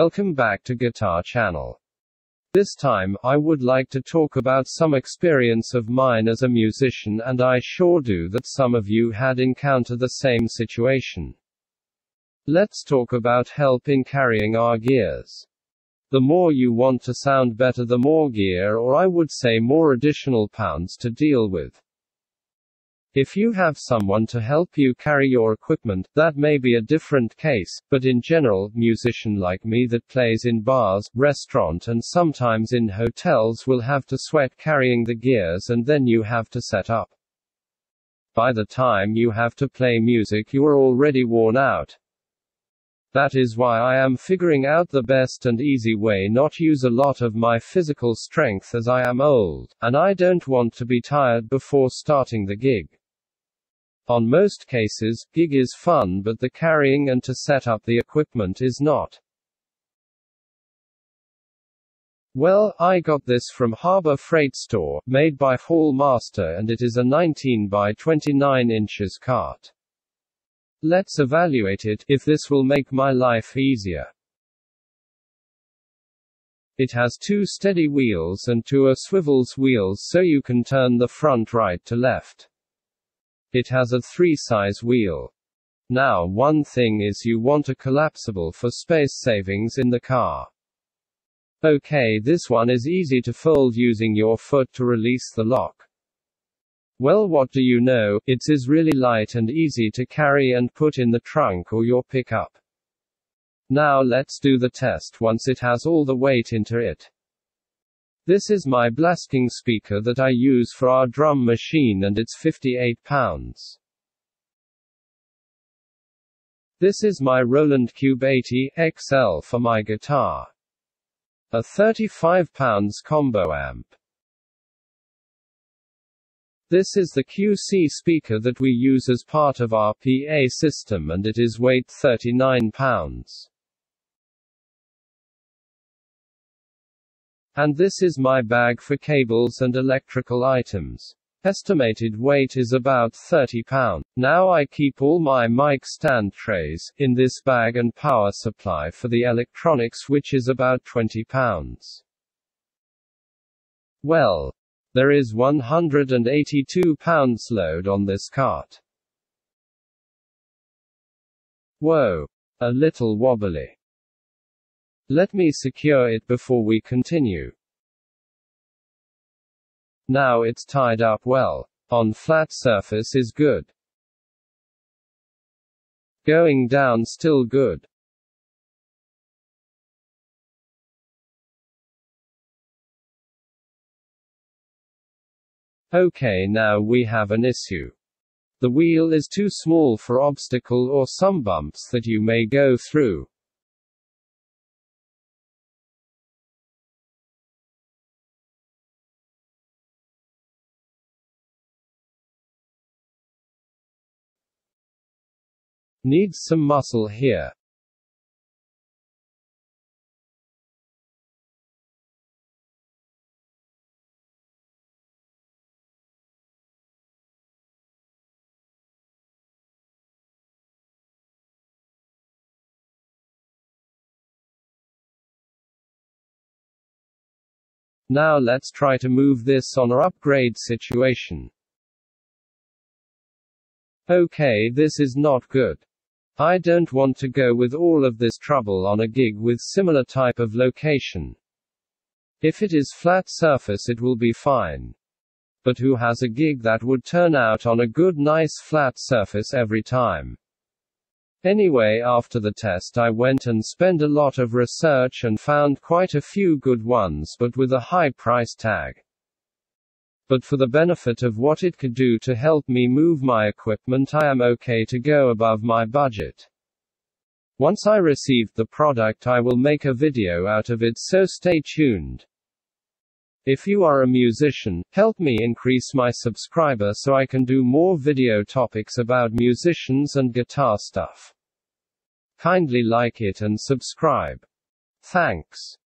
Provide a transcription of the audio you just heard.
Welcome back to Guitar Channel. This time, I would like to talk about some experience of mine as a musician, and I sure do that some of you had encountered the same situation. Let's talk about help in carrying our gears. The more you want to sound better, the more gear, or I would say more additional pounds to deal with. If you have someone to help you carry your equipment, that may be a different case, but in general, musician like me that plays in bars, restaurant and sometimes in hotels will have to sweat carrying the gears and then you have to set up. By the time you have to play music you are already worn out. That is why I am figuring out the best and easy way not use a lot of my physical strength as I am old, and I don't want to be tired before starting the gig. On most cases, gig is fun but the carrying and to set up the equipment is not. Well, I got this from Harbor Freight Store, made by Haul Master and it is a 19 by 29 inches cart. Let's evaluate it, if this will make my life easier. It has two steady wheels and two are swivels wheels so you can turn the front right to left. It has a three size wheel. Now one thing is you want a collapsible for space savings in the car. Okay this one is easy to fold using your foot to release the lock. Well what do you know, it is really light and easy to carry and put in the trunk or your pickup. Now let's do the test once it has all the weight into it. This is my blasting speaker that I use for our drum machine and it's 58 pounds. This is my Roland Cube 80 XL for my guitar. A 35 pounds combo amp. This is the QC speaker that we use as part of our PA system and it is weight 39 pounds. And this is my bag for cables and electrical items. Estimated weight is about 30 pounds. Now I keep all my mic stand trays in this bag and power supply for the electronics which is about 20 pounds. Well, there is 182 pounds load on this cart. Whoa. A little wobbly. Let me secure it before we continue. Now it's tied up well. On flat surface is good. Going down still good. Okay now we have an issue. The wheel is too small for obstacle or some bumps that you may go through. Needs some muscle here. Now let's try to move this on our upgrade situation. Okay this is not good. I don't want to go with all of this trouble on a gig with similar type of location. If it is flat surface it will be fine. But who has a gig that would turn out on a good nice flat surface every time? Anyway after the test I went and spent a lot of research and found quite a few good ones but with a high price tag. But for the benefit of what it could do to help me move my equipment I am okay to go above my budget. Once I received the product I will make a video out of it so stay tuned. If you are a musician, help me increase my subscriber so I can do more video topics about musicians and guitar stuff. Kindly like it and subscribe. Thanks.